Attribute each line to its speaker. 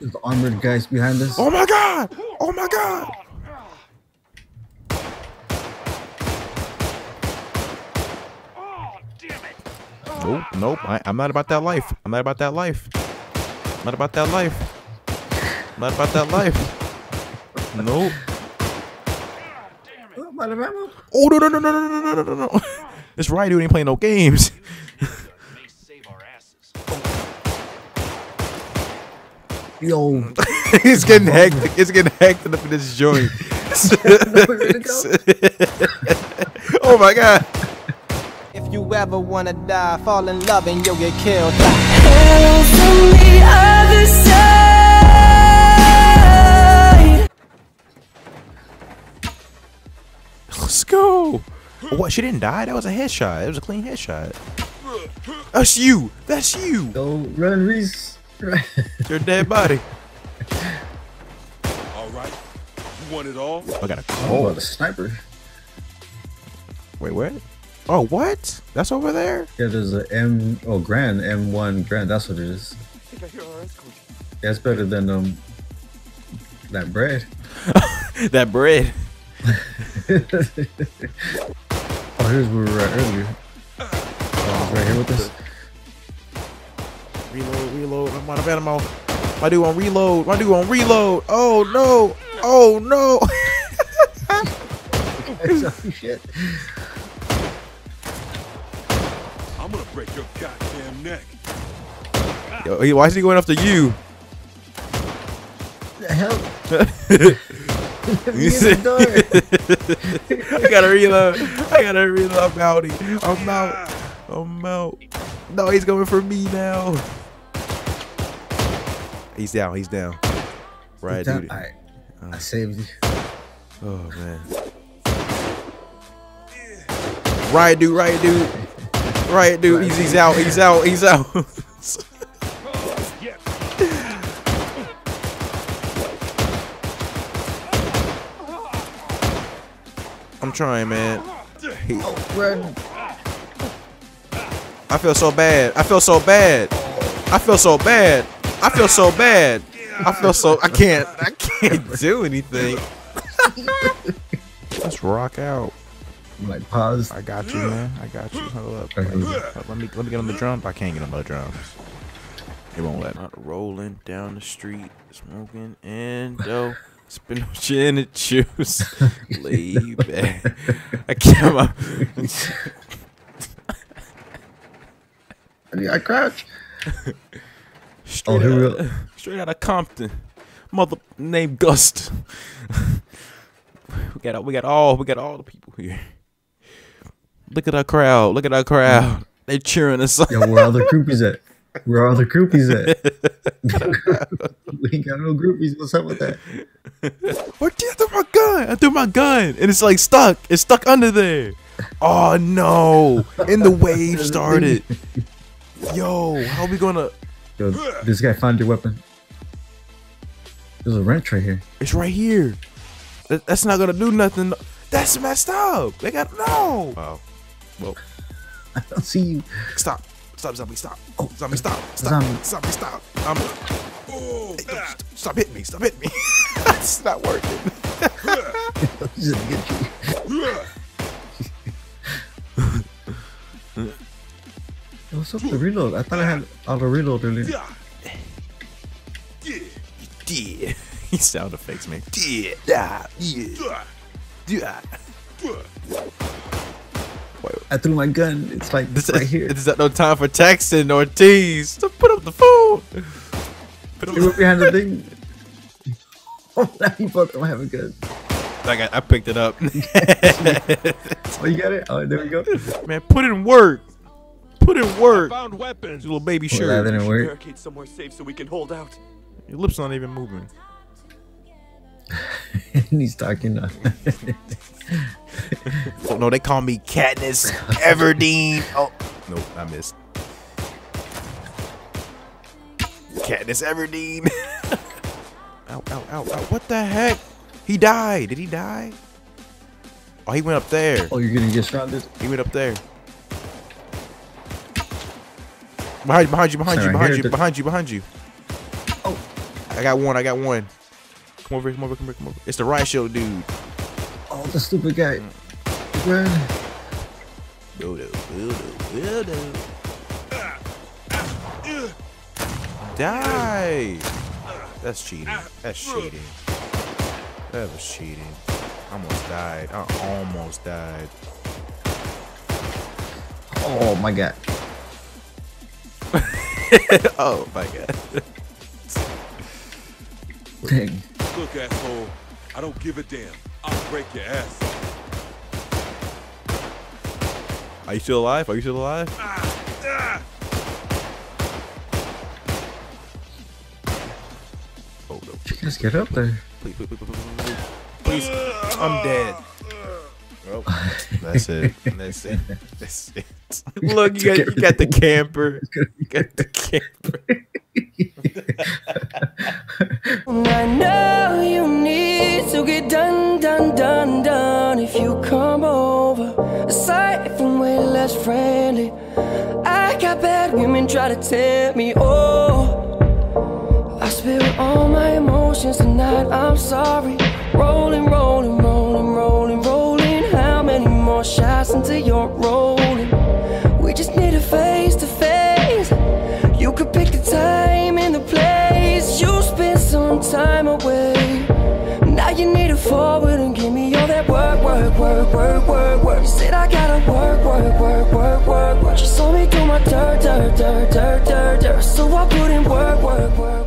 Speaker 1: There's armored guys behind us.
Speaker 2: Oh my god! Oh my god! Nope, nope. I, I'm not about that life. I'm not about that life. I'm not about that life. I'm not about that life. Nope.
Speaker 1: Oh, I'm out of ammo.
Speaker 2: Oh no no no no no no no no no no! This right dude ain't playing no games.
Speaker 1: Yo,
Speaker 2: it's getting hectic. It's getting hectic up in this joint.
Speaker 1: nowhere to go.
Speaker 2: oh my god!
Speaker 3: If you ever wanna die, fall in love and you'll get killed.
Speaker 4: Hello from the other side.
Speaker 2: Let's go. Oh, what? She didn't die. That was a headshot. It was a clean headshot. That's you. That's you.
Speaker 1: Go run, Reese. Run.
Speaker 2: Your dead body.
Speaker 5: All right. You want it all?
Speaker 2: I got a
Speaker 1: Oh,
Speaker 2: call.
Speaker 1: the sniper.
Speaker 2: Wait, what? Oh, what? That's over there?
Speaker 1: Yeah, there's a M. Oh, Garand M1 Garand. That's what it is. Yeah, it's better than um that bread.
Speaker 2: that bread.
Speaker 1: Oh, here's where we were at earlier. Oh, it's right here with us.
Speaker 2: Reload, reload. I'm out of ammo. My dude on reload. My dude on reload. Oh no. Oh no.
Speaker 1: oh shit.
Speaker 5: I'm gonna break your goddamn neck.
Speaker 2: Yo, why is he going after you?
Speaker 1: The hell?
Speaker 2: You
Speaker 1: Get
Speaker 2: said-
Speaker 1: the door.
Speaker 2: I gotta reload. I gotta reload. I'm outie. I'm out. I'm out. No, he's going for me now. He's down. He's down. Right, dude.
Speaker 1: Alright. Uh. I saved you.
Speaker 2: Oh man. Right, dude. Right, dude. Right, dude. He's, he's out. He's out. He's out. I'm trying, man.
Speaker 1: Run.
Speaker 2: I feel so bad. I feel so bad. I feel so bad. I feel so bad. I feel so. I can't. I can't do anything. Let's rock out.
Speaker 1: I'm like pause.
Speaker 2: I got you, man. I got you. Hold up.
Speaker 1: Okay.
Speaker 2: Let me let me get on the drum. I can't get on the drums. It won't let me. Rolling down the street, smoking and dough. Spin no gin and juice. Lay back. I can't. My,
Speaker 1: I I crouch.
Speaker 2: straight,
Speaker 1: Oh,
Speaker 2: out,
Speaker 1: go.
Speaker 2: straight out of Compton. Mother named Gust. we got we got all we got all the people here. Look at our crowd. Look at our crowd. They cheering us on.
Speaker 1: Yo, where all the groupies at? Where are all the groupies at? we ain't got no groupies. What's up with that?
Speaker 2: Where did I threw my gun? I threw my gun, and it's like stuck. It's stuck under there. Oh no! And the wave started. Yo, how are we gonna?
Speaker 1: Yo, this guy found your weapon. There's a wrench right here.
Speaker 2: It's right here. That- that's not gonna do nothing. That's messed up. They got no. Wow. Well,
Speaker 1: I don't see you.
Speaker 2: stop. Stop, zombie, stop.
Speaker 1: Oh,
Speaker 2: Zombie, stop. Stop.
Speaker 1: zombie.
Speaker 2: Zombie, stop. Um, hey, don't- st- stop hitting me. Stop hitting me. It's not working.
Speaker 1: Up the reload? I thought I had auto reload earlier.
Speaker 5: Yeah.
Speaker 2: He sound effects, man. Yeah. Yeah. Yeah.
Speaker 1: I threw my gun. It's like
Speaker 2: This
Speaker 1: right here.
Speaker 2: Is no time for texting or tease. So put up the phone. Put up
Speaker 1: They were behind the thing. Oh, now you both don't have a gun.
Speaker 2: I, got, I picked it up.
Speaker 1: Oh, you got it? Oh, there we go.
Speaker 2: Man, put it in work. Put in work.
Speaker 5: Found weapons.
Speaker 2: Your little baby
Speaker 1: Well, that
Speaker 2: shirt.
Speaker 1: didn't work.
Speaker 6: Barricade somewhere safe so we can hold out.
Speaker 2: Your lips not even moving.
Speaker 1: and he's talking. Uh,
Speaker 2: Oh no, they call me Katniss Everdeen. Oh no, I missed. Katniss Everdeen. ow, ow, ow, ow. What the heck? He died. Did he die? Oh, he went up there.
Speaker 1: oh, you're gonna get surrounded.
Speaker 2: He went up there. Behind you, behind you, behind
Speaker 1: Sorry,
Speaker 2: you, behind you, behind you, behind you. Oh. I got one. I got one. Come over here. Come over. Come over. Come over. It's the right show, dude.
Speaker 1: Oh, the stupid guy. Gran.
Speaker 2: Dodo. Dodo. Dodo. Die. That's cheating. That's cheating. That was cheating. I almost died. I almost died.
Speaker 1: Oh my god.
Speaker 2: oh my god.
Speaker 1: Dang.
Speaker 5: Look, asshole. I don't give a damn. I'll break your ass.
Speaker 2: Are you still alive? Are you still alive? Ah, ah. Oh no.
Speaker 1: Just get up there.
Speaker 2: Please, please, please, please, please. Please. I'm dead. Well, that's it. That's it. That's it. Look, you got, you got the camper. You got the camper.
Speaker 4: I know you need to get done, done, done, done. If you come over, aside from way less friendly, I got bad women try to tempt me. Oh, I spill all my emotions tonight. I'm sorry. Rolling, rolling, rolling, that work, work, work, work, work, work. You said I gotta work, work, work, work, work, work. You saw me do my dirt, dirt, dirt, dirt, dirt, dirt. So I put in work, work, work.